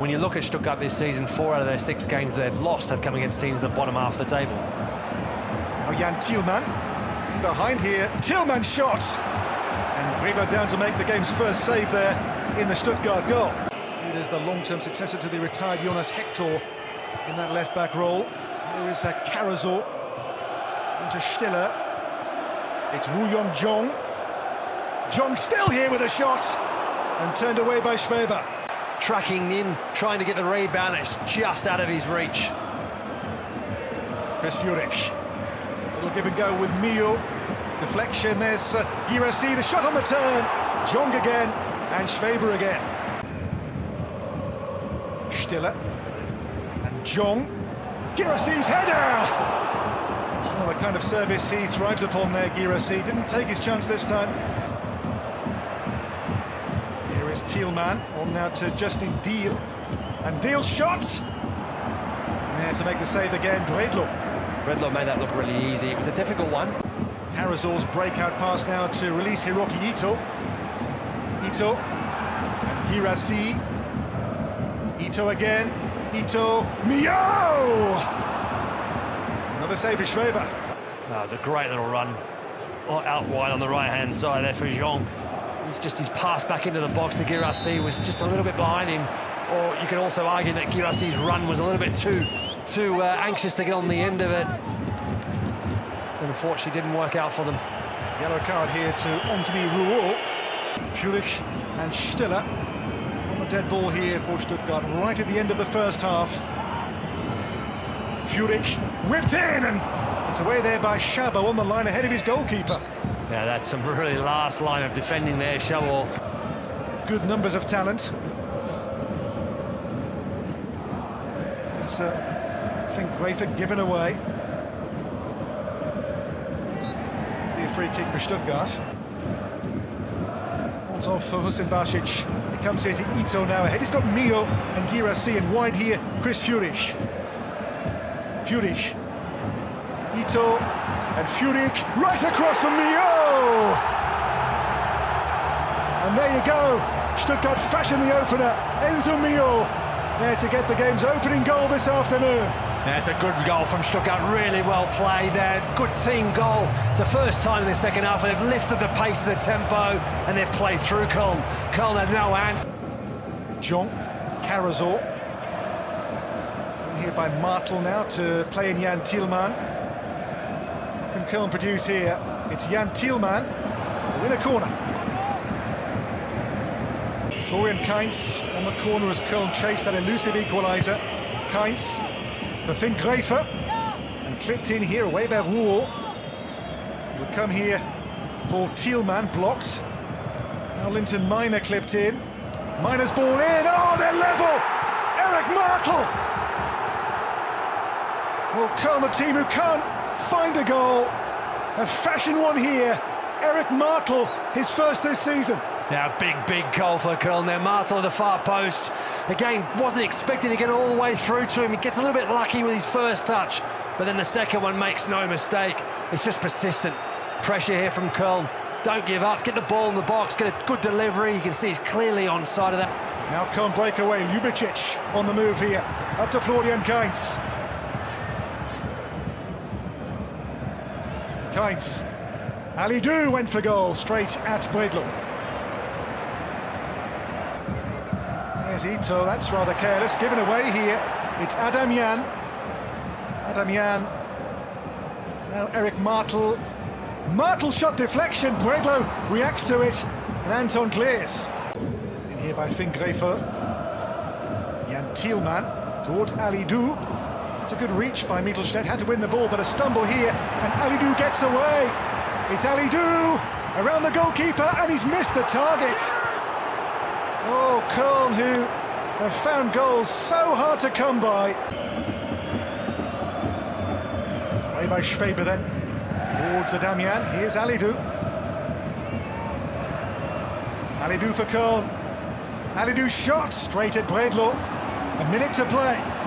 when you look at Stuttgart this season, four out of their six games they've lost have come against teams in the bottom half of the table. Now Jan Thielmann in behind here. Thielmann shot. And Grieber down to make the game's first save there in the Stuttgart goal. It is the long-term successor to the retired Jonas Hector in that left-back role. There is a Karazor into Stiller. It's Woo Young Jong. Jeong still here with a shot and turned away by Schwäbe. Tracking in, trying to get the rebound, it's just out of his reach. Chris Führich. Little give and go with Millot. Deflection, there's uh, Guirassy, the shot on the turn. Jeong again, and Schwäbe again. Stiller. And Jeong. Guirassy's header! Oh, the kind of service he thrives upon there, Guirassy. Didn't take his chance this time. Here is Thielmann, on now to Justin Diehl. And Diehl shot! There to make the save again, Bredlow. Bredlow made that look really easy. It was a difficult one. Karazor's breakout pass now to release Hiroki Ito. Ito. And Guirassy. Ito again. Ito. Millot! Another save for Schwäbe. That was a great little run. Out wide on the right-hand side there for Jeong. Just his pass back into the box to Guirassy was just a little bit behind him. Or you can also argue that Guirassy's run was a little bit too too uh, anxious to get on the end of it. And unfortunately didn't work out for them. Yellow card here to Anthony Rouault. Führich and Stiller on the dead ball here for Stuttgart right at the end of the first half. Führich whipped in and it's away there by Chabot on the line ahead of his goalkeeper. Yeah, that's some really last line of defending there, Chabot. Good numbers of talent. It's, uh, I think Grafik given away. Be a free kick for Stuttgart. Holds off for Huseinbasic. He comes here to Ito now ahead. He's got Millot and Guirassy and wide here, Chris Führich. Führich. Ito and Führich right across from Millot! Oh! And there you go. Stuttgart fashion the opener. Enzo Millot there to get the game's opening goal this afternoon. That's a good goal from Stuttgart, really well played there. Good team goal. It's the first time in the second half they've lifted the pace of the tempo and they've played through Köln. Köln had no answer. Jeong, Karazor. In here by Martel now to play in Jan Thielmann. Can Köln produce here? It's Jan Thielmann. Win a corner. Florian Kainz on the corner as Köln chase that elusive equaliser. Kainz for Finkgräfe. And clipped in here away by Rouault. Will come here for Thielmann, blocked. Now Linton Maina clipped in. Maina's ball in. Oh, they're level! Eric Martel! Well, Köln, the team who can't find a goal, have fashion one here. Eric Martel, his first this season. Yeah, big, big goal for Köln there. Martel at the far post. Again, wasn't expecting to get all the way through to him. He gets a little bit lucky with his first touch, but then the second one makes no mistake. It's just persistent. Pressure here from Köln. Don't give up. Get the ball in the box. Get a good delivery. You can see he's clearly on side of that. Now Köln break away. Ljubicic on the move here. Up to Florian Kainz. Kainz. Alidou went for goal straight at Bredlow. There's Ito, that's rather careless, given away here. It's Adamyan. Adamyan. Now Eric Martel. Martel shot deflection, Bredlow reacts to it, and Anton clears. In here by Finkgräfe. Jan Thielmann towards Alidou. It's a good reach by Mittelstädt, had to win the ball, but a stumble here, and Alidou gets away. It's Alidou around the goalkeeper, and he's missed the target. Oh, Köln, who have found goals so hard to come by. Away by Schwäbe then, towards Adamyan. Here's Alidou. Alidou for Köln. Alidou shot straight at Bredlow. A minute to play.